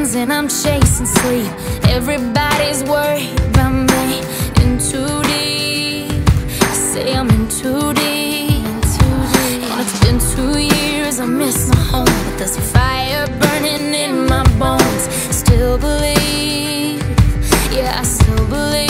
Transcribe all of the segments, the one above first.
and I'm chasing sleep. Everybody's worried about me. In too deep. I say I'm in too deep. And it's been two years, I miss my home. But there's a fire burning in my bones. Still believe. Yeah, I still believe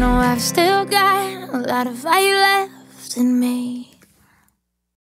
No, I've still got a lot of fight left in me.